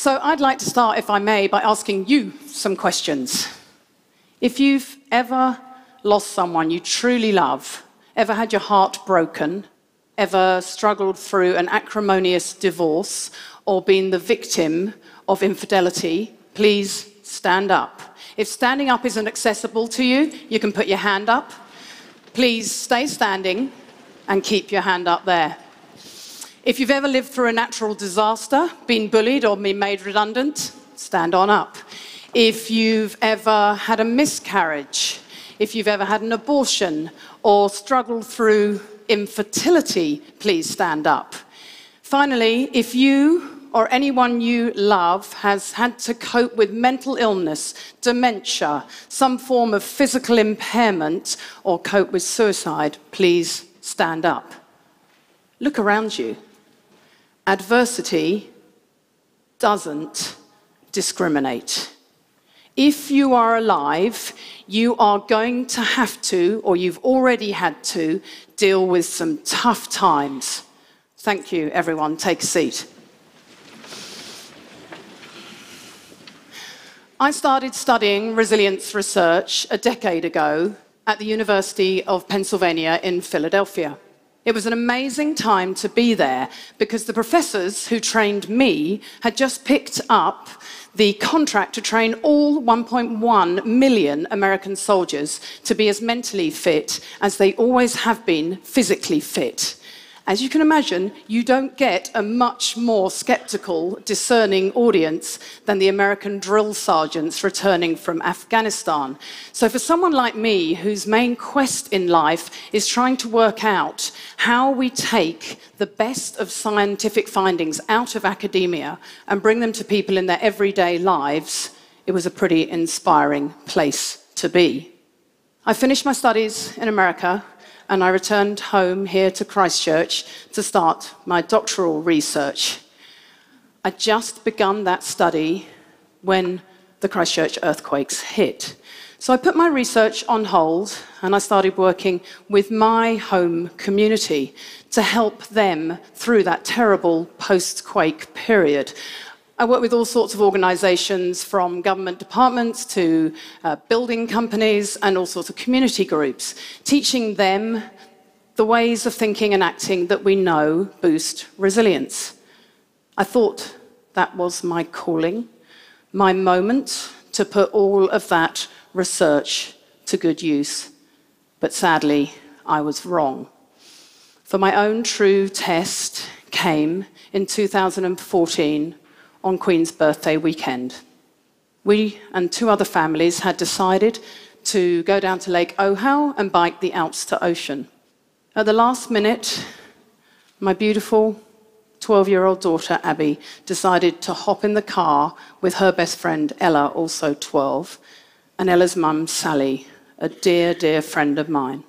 So I'd like to start, if I may, by asking you some questions. If you've ever lost someone you truly love, ever had your heart broken, ever struggled through an acrimonious divorce, or been the victim of infidelity, please stand up. If standing up isn't accessible to you, you can put your hand up. Please stay standing and keep your hand up there. If you've ever lived through a natural disaster, been bullied, or been made redundant, stand on up. If you've ever had a miscarriage, if you've ever had an abortion, or struggled through infertility, please stand up. Finally, if you or anyone you love has had to cope with mental illness, dementia, some form of physical impairment, or cope with suicide, please stand up. Look around you adversity doesn't discriminate. If you are alive, you are going to have to, or you've already had to, deal with some tough times. Thank you, everyone. Take a seat. I started studying resilience research a decade ago at the University of Pennsylvania in Philadelphia. It was an amazing time to be there because the professors who trained me had just picked up the contract to train all 1.1 million American soldiers to be as mentally fit as they always have been physically fit. As you can imagine, you don't get a much more skeptical, discerning audience than the American drill sergeants returning from Afghanistan. So, for someone like me, whose main quest in life is trying to work out how we take the best of scientific findings out of academia and bring them to people in their everyday lives, it was a pretty inspiring place to be. I finished my studies in America and I returned home here to Christchurch to start my doctoral research. I'd just begun that study when the Christchurch earthquakes hit. So I put my research on hold and I started working with my home community to help them through that terrible post quake period. I work with all sorts of organizations from government departments to uh, building companies and all sorts of community groups, teaching them the ways of thinking and acting that we know boost resilience. I thought that was my calling, my moment to put all of that research to good use. But sadly, I was wrong. For my own true test came in 2014 on Queen's birthday weekend. We and two other families had decided to go down to Lake Ohau and bike the Alps to Ocean. At the last minute, my beautiful 12 year old daughter, Abi, decided to hop in the car with her best friend, Ella, also 12, and Ella's mum, Sally, a dear, dear friend of mine.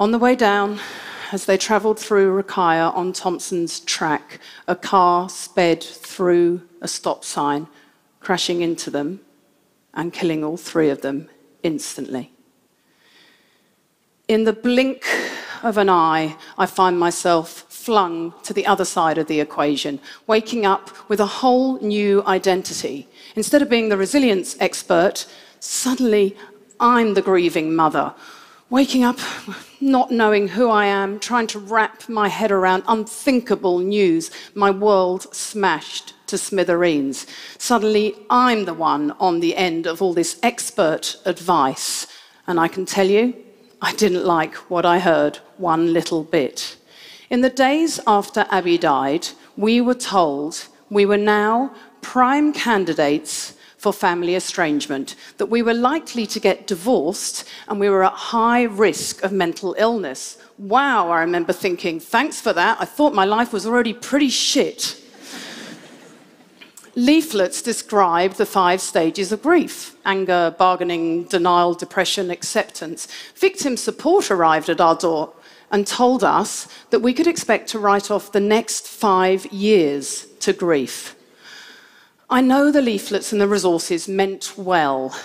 On the way down, as they travelled through Rakaia on Thompson's track, a car sped through a stop sign, crashing into them and killing all three of them instantly. In the blink of an eye, I find myself flung to the other side of the equation, waking up with a whole new identity. Instead of being the resilience expert, suddenly I'm the grieving mother waking up not knowing who I am, trying to wrap my head around unthinkable news, my world smashed to smithereens. Suddenly, I'm the one on the end of all this expert advice. And I can tell you, I didn't like what I heard one little bit. In the days after Abi died, we were told we were now prime candidates for family estrangement, that we were likely to get divorced and we were at high risk of mental illness. Wow, I remember thinking, thanks for that. I thought my life was already pretty shit. Leaflets describe the five stages of grief anger, bargaining, denial, depression, acceptance. Victim support arrived at our door and told us that we could expect to write off the next five years to grief. I know the leaflets and the resources meant well,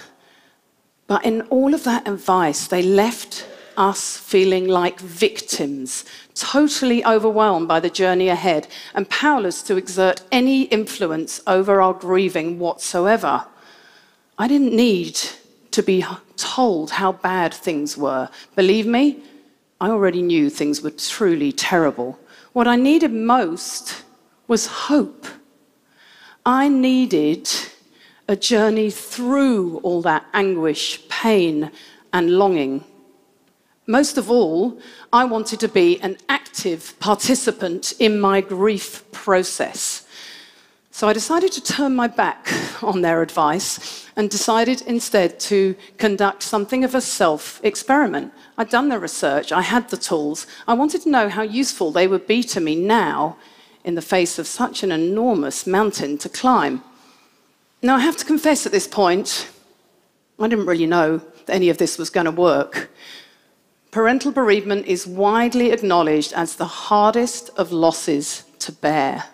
but in all of that advice, they left us feeling like victims, totally overwhelmed by the journey ahead and powerless to exert any influence over our grieving whatsoever. I didn't need to be told how bad things were. Believe me, I already knew things were truly terrible. What I needed most was hope. I needed a journey through all that anguish, pain, and longing. Most of all, I wanted to be an active participant in my grief process. So I decided to turn my back on their advice and decided instead to conduct something of a self experiment. I'd done the research, I had the tools. I wanted to know how useful they would be to me now in the face of such an enormous mountain to climb. Now, I have to confess at this point, I didn't really know that any of this was going to work. Parental bereavement is widely acknowledged as the hardest of losses to bear.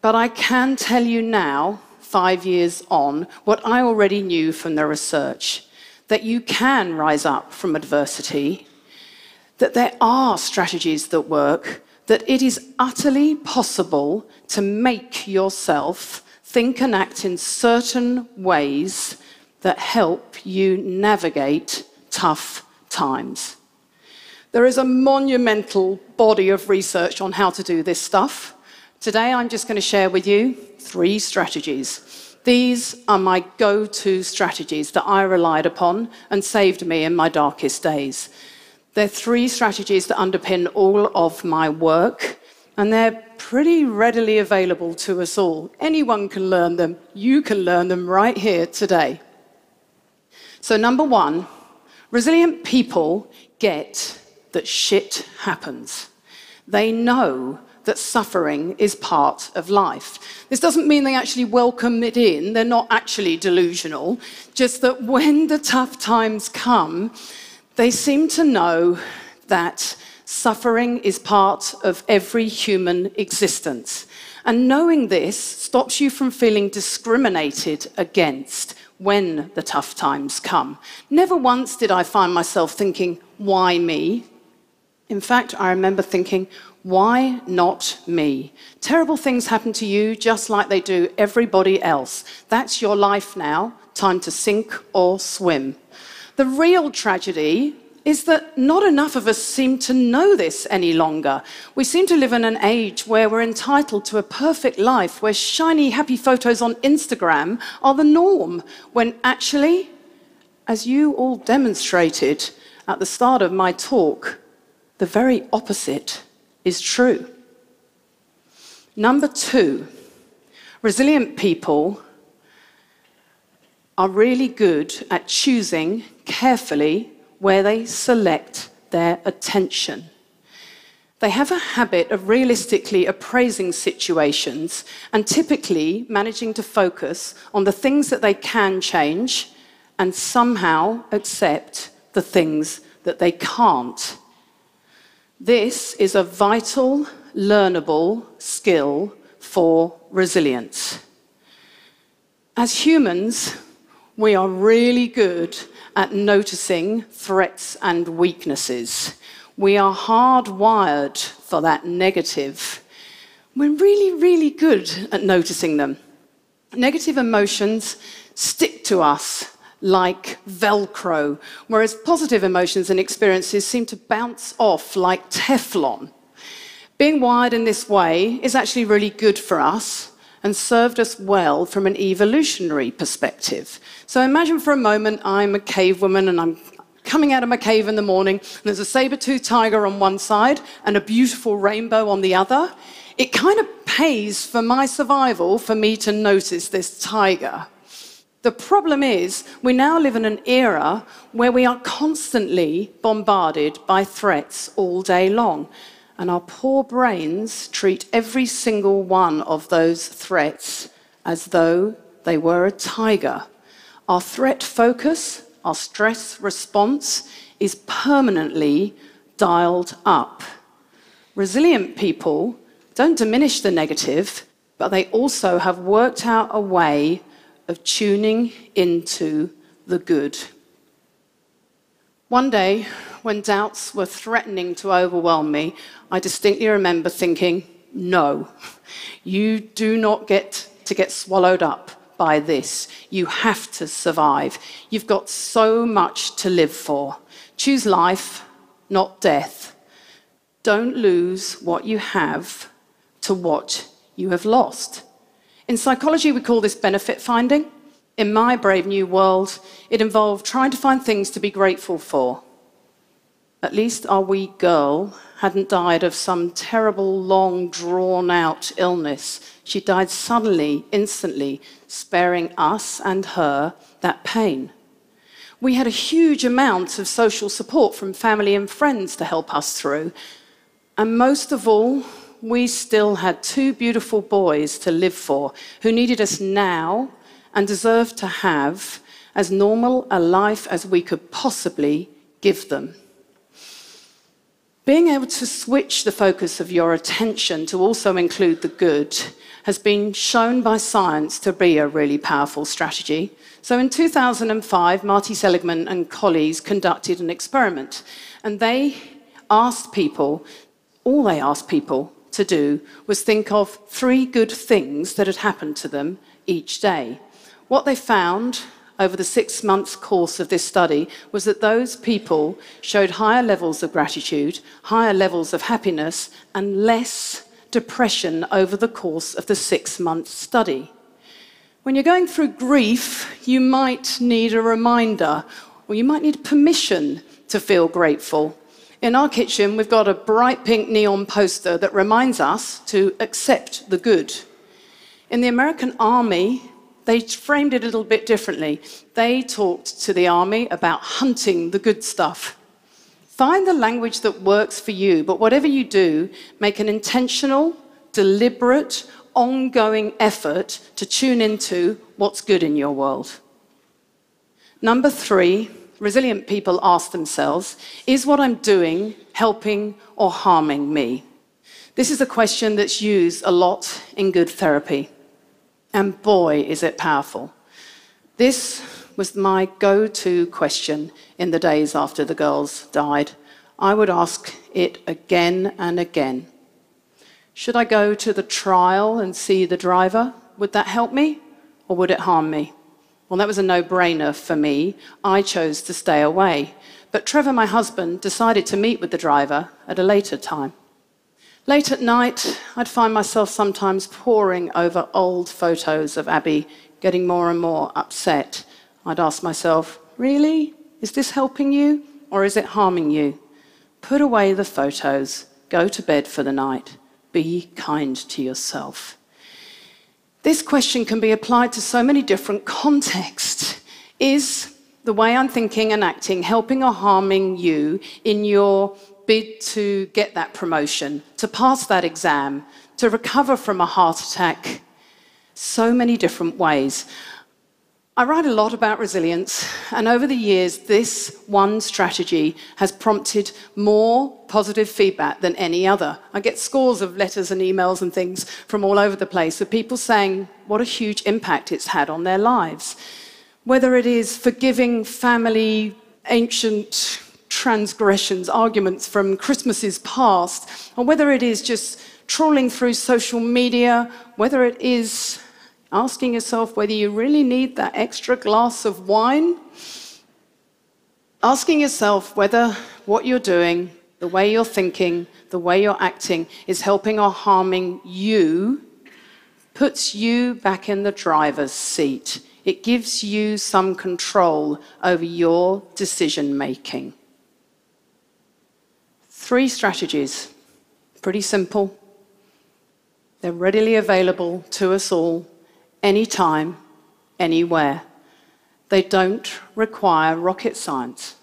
But I can tell you now, five years on, what I already knew from the research that you can rise up from adversity, that there are strategies that work, that it is utterly possible to make yourself think and act in certain ways that help you navigate tough times. There is a monumental body of research on how to do this stuff. Today, I'm just going to share with you three strategies. These are my go to strategies that I relied upon and saved me in my darkest days. They're three strategies that underpin all of my work, and they're pretty readily available to us all. Anyone can learn them. You can learn them right here today. So, number one, resilient people get that shit happens. They know that suffering is part of life. This doesn't mean they actually welcome it in, they're not actually delusional, just that when the tough times come, they seem to know that suffering is part of every human existence. And knowing this stops you from feeling discriminated against when the tough times come. Never once did I find myself thinking, why me? In fact, I remember thinking, why not me? Terrible things happen to you just like they do everybody else. That's your life now. Time to sink or swim. The real tragedy is that not enough of us seem to know this any longer. We seem to live in an age where we're entitled to a perfect life, where shiny, happy photos on Instagram are the norm, when actually, as you all demonstrated at the start of my talk, the very opposite is true. Number two, resilient people are really good at choosing carefully where they select their attention. They have a habit of realistically appraising situations and typically managing to focus on the things that they can change and somehow accept the things that they can't. This is a vital, learnable skill for resilience. As humans, we are really good at noticing threats and weaknesses. We are hardwired for that negative. We're really, really good at noticing them. Negative emotions stick to us like Velcro, whereas positive emotions and experiences seem to bounce off like Teflon. Being wired in this way is actually really good for us and served us well from an evolutionary perspective. So imagine for a moment I'm a cave woman and I'm coming out of my cave in the morning, and there's a saber toothed tiger on one side and a beautiful rainbow on the other. It kind of pays for my survival for me to notice this tiger. The problem is, we now live in an era where we are constantly bombarded by threats all day long. And our poor brains treat every single one of those threats as though they were a tiger. Our threat focus, our stress response is permanently dialed up. Resilient people don't diminish the negative, but they also have worked out a way of tuning into the good. One day, when doubts were threatening to overwhelm me, I distinctly remember thinking, no, you do not get to get swallowed up by this. You have to survive. You've got so much to live for. Choose life, not death. Don't lose what you have to what you have lost. In psychology, we call this benefit finding. In my brave new world, it involved trying to find things to be grateful for. At least our wee girl hadn't died of some terrible, long, drawn out illness. She died suddenly, instantly, sparing us and her that pain. We had a huge amount of social support from family and friends to help us through. And most of all, we still had two beautiful boys to live for who needed us now and deserved to have as normal a life as we could possibly give them. Being able to switch the focus of your attention to also include the good has been shown by science to be a really powerful strategy. So in 2005, Marty Seligman and colleagues conducted an experiment, and they asked people, all they asked people to do was think of three good things that had happened to them each day. What they found over the six months course of this study was that those people showed higher levels of gratitude, higher levels of happiness, and less depression over the course of the six month study. When you're going through grief, you might need a reminder or you might need permission to feel grateful. In our kitchen, we've got a bright pink neon poster that reminds us to accept the good. In the American Army, they framed it a little bit differently. They talked to the army about hunting the good stuff. Find the language that works for you, but whatever you do, make an intentional, deliberate, ongoing effort to tune into what's good in your world. Number three, resilient people ask themselves Is what I'm doing helping or harming me? This is a question that's used a lot in good therapy. And boy, is it powerful. This was my go to question in the days after the girls died. I would ask it again and again. Should I go to the trial and see the driver? Would that help me or would it harm me? Well, that was a no brainer for me. I chose to stay away. But Trevor, my husband, decided to meet with the driver at a later time. Late at night, I'd find myself sometimes poring over old photos of Abi, getting more and more upset. I'd ask myself, Really? Is this helping you or is it harming you? Put away the photos, go to bed for the night, be kind to yourself. This question can be applied to so many different contexts. Is the way I'm thinking and acting helping or harming you in your bid to get that promotion, to pass that exam, to recover from a heart attack. So many different ways. I write a lot about resilience, and over the years, this one strategy has prompted more positive feedback than any other. I get scores of letters and emails and things from all over the place of people saying what a huge impact it's had on their lives. Whether it is forgiving family ancient transgressions, arguments from Christmases past, or whether it is just trawling through social media, whether it is asking yourself whether you really need that extra glass of wine, asking yourself whether what you're doing, the way you're thinking, the way you're acting is helping or harming you, puts you back in the driver's seat. It gives you some control over your decision making. Three strategies, pretty simple. They're readily available to us all, anytime, anywhere. They don't require rocket science.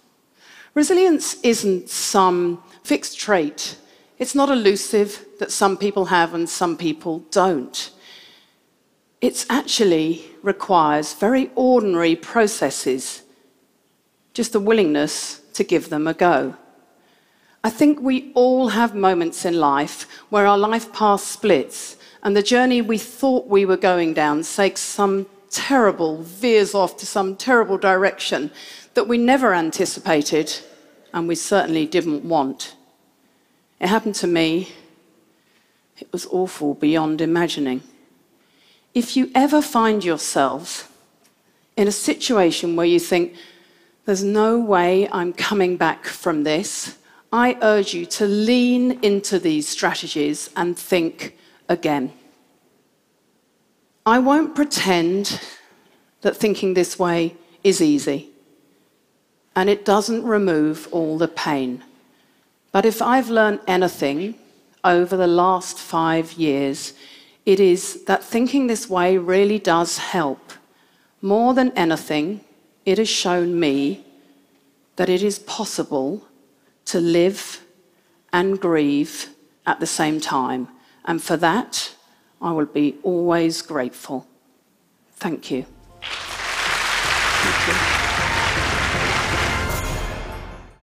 Resilience isn't some fixed trait. It's not elusive that some people have and some people don't. It actually requires very ordinary processes, just the willingness to give them a go. I think we all have moments in life where our life path splits and the journey we thought we were going down takes some terrible, veers off to some terrible direction that we never anticipated and we certainly didn't want. It happened to me. It was awful beyond imagining. If you ever find yourselves in a situation where you think, there's no way I'm coming back from this, I urge you to lean into these strategies and think again. I won't pretend that thinking this way is easy, and it doesn't remove all the pain. But if I've learned anything over the last five years, it is that thinking this way really does help. More than anything, it has shown me that it is possible to live and grieve at the same time. And for that, I will be always grateful. Thank you. Thank you.